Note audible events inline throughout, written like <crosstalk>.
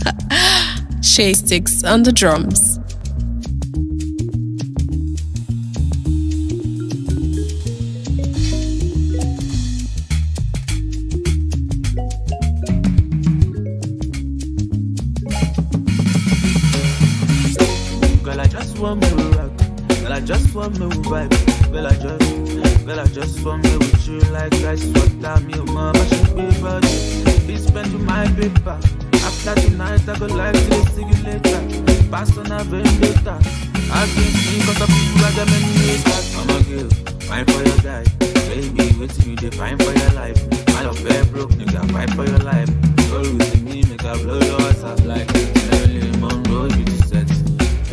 <laughs> Tseyisticks on the drums. Girl, I just want me rock. Girl, I just want me vibe. Girl, I just, girl, I just want me like ice water. Me, mama, be my paper. After tonight, I go like to see you. Pass on a vendetta. I can't think cause people like them many haters. I'm a girl, fine for your guy. Baby, waiting you dey fine for your life. I love very broke, nigga, fight for your life. Roll with me, make I blow your ass up like Marilyn Monroe, you the set.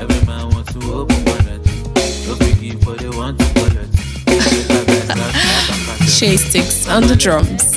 Every man wants to open bonnet. Don't be for the one to collect. <laughs> Tseyisticks on the drums.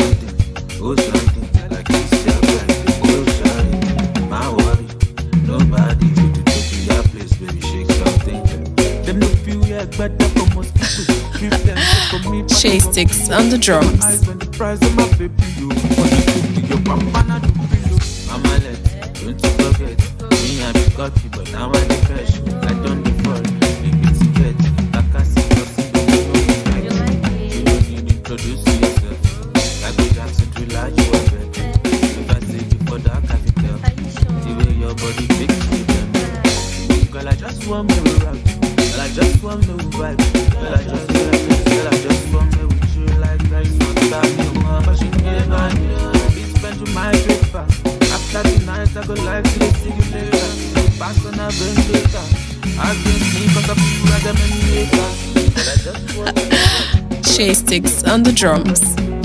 Nobody fit to take you your place, baby, shake something. Them no feel yeah, better for mosquitoes. Give them for me. Tseyisticks on the drums. Eyes when the price of my baby, you. What you do to your papa, not do pillow. Mama, let, don't forget. Me, I be cocky, but now I depress. I don't default. Make it get. I can't see nothing, you know it. You don't need to introduce yourself. Like a Jackson thriller, you are your body me. Girl, I just want me to. Girl, I just want me to vibe. Girl, I just, girl, I just, girl, I just want me with you like rice water. Me, mama, she gave me. Be spending my. After tonight, I go like to see you later. On a. I can't think of the people like them many haters. Girl, I just want me to Tseyisticks on the drums.